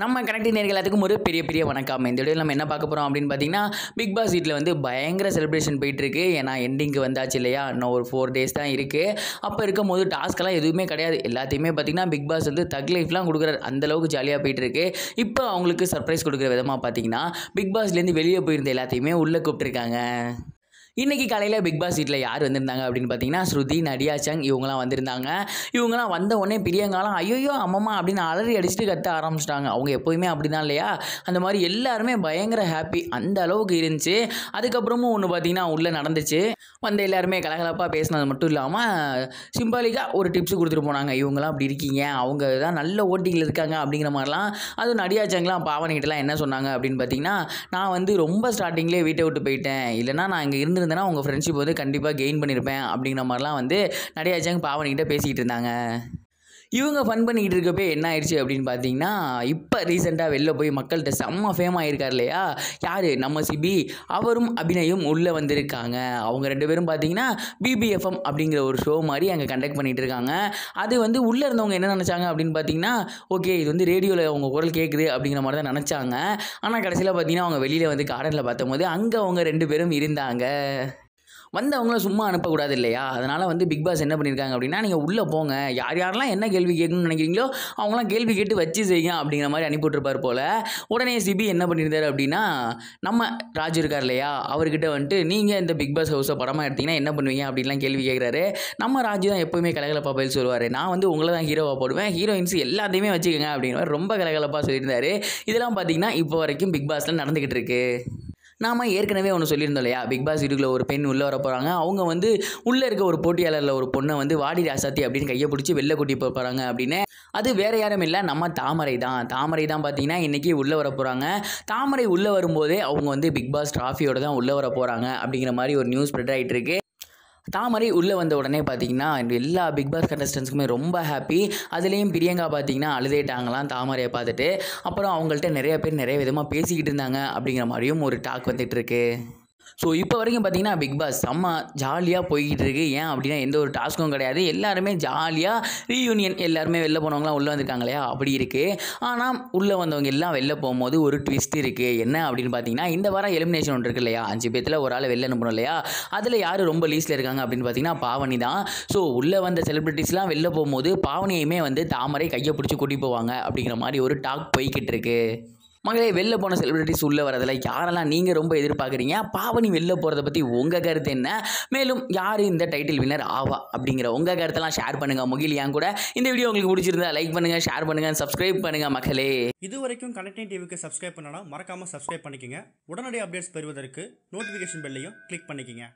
நம்ம கனெக்டிவ் நேர்கள் எல்லாத்துக்கும் ஒரு பெரிய பெரிய வணக்கம். இந்த வீடியோவில் நம்ம என்ன பார்க்க போகிறோம் அப்படின்னு பார்த்தீங்கன்னா பிக் பாஸ் வீட்டில் வந்து பயங்கர செலிப்ரேஷன் போயிட்டுருக்கு. ஏன்னா எண்டிங்க்கு வந்தாச்சு இல்லையா? இன்னும் ஒரு ஃபோர் டேஸ் தான் இருக்குது அப்போ இருக்கும் போது டாஸ்க்கெல்லாம் எதுவுமே கிடையாது. எல்லாத்தையுமே பார்த்தீங்கன்னா பிக் பாஸ் வந்து தக் லைஃப்லாம் கொடுக்குறாரு. அந்தளவுக்கு ஜாலியாக போயிட்டுருக்கு. இப்போ அவங்களுக்கு சர்ப்ரைஸ் கொடுக்குற விதமாக பார்த்தீங்கன்னா பிக் பாஸ்லேருந்து வெளியே போயிருந்த எல்லாத்தையுமே உள்ளே கூப்பிட்டுருக்காங்க. இன்னைக்கு காலையில் பிக் பாஸ் வீட்டில் யார் வந்திருந்தாங்க அப்படின்னு பார்த்தீங்கன்னா ஸ்ருதி நடியா சங் இவங்கலாம் வந்திருந்தாங்க. இவங்களாம் வந்த உடனே பிரியங்காலாம் ஐயோ அம்மம்மா அப்படின்னு அலறி அடிச்சுட்டு கத்த ஆரம்பிச்சிட்டாங்க. அவங்க எப்போயுமே அப்படி தான் இல்லையா? அந்த மாதிரி எல்லாருமே பயங்கர ஹாப்பி அந்த அளவுக்கு இருந்துச்சு. அதுக்கப்புறமும் ஒன்று பார்த்தீங்கன்னா உள்ளே நடந்துச்சு. வந்த எல்லாருமே கலகலப்பாக பேசினது மட்டும் இல்லாமல் சிம்பாலிக்காக ஒரு டிப்ஸ் கொடுத்துட்டு போனாங்க. இவங்களாம் அப்படி இருக்கீங்க. அவங்க தான் நல்ல ஓட்டிங்கில் இருக்காங்க அப்படிங்கிற மாதிரிலாம். அதுவும் நடியா சங்லாம் பாவனைகிட்டலாம் என்ன சொன்னாங்க அப்படின்னு பார்த்தீங்கன்னா நான் வந்து ரொம்ப ஸ்டார்டிங்லேயே வீட்டை விட்டு போயிட்டேன். இல்லைனா நான் இங்கே இருந்து இருந்திருந்தேன்னா உங்கள் ஃப்ரெண்ட்ஷிப் வந்து கண்டிப்பாக கெயின் பண்ணியிருப்பேன் அப்படிங்கிற மாதிரிலாம் வந்து நடிகாஜாங்க பாவனிக்கிட்ட பேசிக்கிட்டு இருந்தாங்க. இவங்க ஃபன் பண்ணிக்கிட்டு இருக்கப்பே என்ன ஆயிடுச்சு அப்படின்னு பார்த்தீங்கன்னா இப்போ ரீசெண்டாக வெளில போய் மக்கள்கிட்ட செம்ம ஃபேம் ஆகியிருக்கார் இல்லையா யார்? நம்ம சிபி. அவரும் அபிநயும் உள்ளே வந்திருக்காங்க. அவங்க ரெண்டு பேரும் பார்த்தீங்கன்னா பிபிஎஃப்எம் அப்படிங்கிற ஒரு ஷோ மாதிரி அங்கே கண்டக்ட் பண்ணிகிட்டு இருக்காங்க. அது வந்து உள்ளே இருந்தவங்க என்ன நினச்சாங்க அப்படின்னு பார்த்தீங்கன்னா ஓகே இது வந்து ரேடியோவில் அவங்க குரல் கேட்குது அப்படிங்கிற மாதிரி தான் நினச்சாங்க. ஆனால் கடைசியில் பார்த்தீங்கன்னா அவங்க வெளியில் வந்து கார்டனில் பார்த்தபோது அங்கே அவங்க ரெண்டு பேரும் இருந்தாங்க. வந்தவங்கள சும்மா அனுப்பக்கூடாது இல்லையா அதனால் வந்து பிக் பாஸ் என்ன பண்ணியிருக்காங்க அப்படின்னா நீங்கள் உள்ளே போங்க. யார் யாரெல்லாம் என்ன கேள்வி கேட்கணும்னு நினைக்கிறீங்களோ அவங்களாம் கேள்வி கேட்டு வச்சு செய்யுங்க அப்படிங்கிற மாதிரி அனுப்பிவிட்டுருப்பார் போல். உடனே சிபி என்ன பண்ணியிருந்தாரு அப்படின்னா நம்ம ராஜு இருக்கார் இல்லையா? அவர்கிட்ட வந்துட்டு நீங்கள் இந்த பிக் பாஸ் ஹவுஸை படமாக எடுத்தீங்கன்னா என்ன பண்ணுவீங்க அப்படின்லாம் கேள்வி கேட்குறாரு. நம்ம ராஜு தான் எப்போவுமே கலகலப்பா பதில் சொல்லுவார். நான் வந்து உங்களை தான் ஹீரோவாக போடுவேன். ஹீரோயின்ஸ் எல்லாத்தையுமே வச்சுக்கோங்க அப்படிங்கிற மாதிரி ரொம்ப கலகலப்பாக சொல்லியிருந்தாரு. இதெல்லாம் பார்த்தீங்கன்னா இப்போ வரைக்கும் பிக் பாஸில் நடந்துக்கிட்டு இருக்குது நாம் ஏற்கனவே ஒன்று சொல்லியிருந்தோம் இல்லையா? பிக் பாஸ் வீட்டுக்குள்ள ஒரு பெண் உள்ளே வர போகிறாங்க அவங்க வந்து உள்ளே இருக்க ஒரு போட்டியாளரில் ஒரு பொண்ணை வந்து வாடி ராசாத்தி அப்படின்னு கையை பிடிச்சி வெளில கூட்டி போக போகிறாங்க அப்படின்னு. அது வேறு யாரும் இல்லை. நம்ம தாமரை தான். தாமரை தான் பார்த்தீங்கன்னா இன்றைக்கி உள்ளே வர போகிறாங்க தாமரை உள்ளே வரும்போதே அவங்க வந்து பிக் பாஸ் ட்ராஃபியோட தான் உள்ளே வர போகிறாங்க அப்படிங்கிற மாதிரி ஒரு நியூஸ் ஸ்ப்ரெட் ஆகிட்டு இருக்கு. தாமரை உள்ளே வந்த உடனே பார்த்தீங்கன்னா எல்லா பிக் பாஸ் கண்டஸ்டன்ஸுக்குமே ரொம்ப ஹாப்பி அதுலேயும் பிரியங்கா பார்த்தீங்கன்னா அழுதேட்டாங்களாம் தாமரையை பார்த்துட்டு. அப்புறம் அவங்கள்ட்ட நிறைய பேர் நிறைய விதமாக பேசிக்கிட்டு இருந்தாங்க அப்படிங்கிற மாதிரியும் ஒரு டாக் வந்துட்டு இருக்கு. ஸோ இப்போ வரைக்கும் பார்த்தீங்கன்னா பிக் பாஸ் செம்ம ஜாலியாக போய்கிட்டு இருக்கு. ஏன் அப்படின்னா எந்த ஒரு டாஸ்க்கும் கிடையாது. எல்லாருமே ஜாலியாக ரீயூனியன் எல்லாருமே வெளில போனவங்களாம் உள்ளே வந்திருக்காங்க இல்லையா? அப்படி இருக்குது ஆனால் உள்ளே வந்தவங்க எல்லாம் வெளில போகும்போது ஒரு ட்விஸ்ட் இருக்குது என்ன அப்படின்னு பார்த்தீங்கன்னா இந்த வாரம் எலிமினேஷன் ஒன்று இருக்கு இல்லையா? அஞ்சு பேத்தில் ஒரு ஆள் வெளில அனுப்பணும் இல்லையா? அதில் யார் ரொம்ப லீஸ்ட்டில் இருக்காங்க அப்படின்னு பார்த்தீங்கன்னா பாவனி தான். ஸோ உள்ளே வந்த செலிப்ரிட்டிஸ்லாம் வெளில போகும்போது பாவனியுமே வந்து தாமரை கையை பிடிச்சி கூட்டி போவாங்க அப்படிங்கிற மாதிரி ஒரு டாக் போய்கிட்டு இருக்கு. மகளே வெளில போன செலிபிரிட்டிஸ் உள்ளே வரதில் யாரெல்லாம் நீங்கள் ரொம்ப எதிர்பார்க்குறீங்க? பாவனி வெளில போகிறத பற்றி உங்கள் கருத்து என்ன? மேலும் யார் இந்த டைட்டில் வின்னர் ஆவா? அப்படிங்கிற உங்கள் கருத்தெல்லாம் ஷேர் பண்ணுங்கள் முகில் என் கூட இந்த வீடியோ உங்களுக்கு பிடிச்சிருந்தா லைக் பண்ணுங்கள் ஷேர் பண்ணுங்கள் சப்ஸ்கிரைப் பண்ணுங்கள் மக்களே. இது வரைக்கும் கனெக்டிங் டிவிக்கு சப்ஸ்கிரைப் பண்ணனா மறக்காமல் சப்ஸ்கிரைப் பண்ணிக்கங்க. உடனடி அப்டேட்ஸ் பெறுவதற்கு நோட்டிஃபிகேஷன் பெல்லையும் கிளிக் பண்ணிக்கோங்க.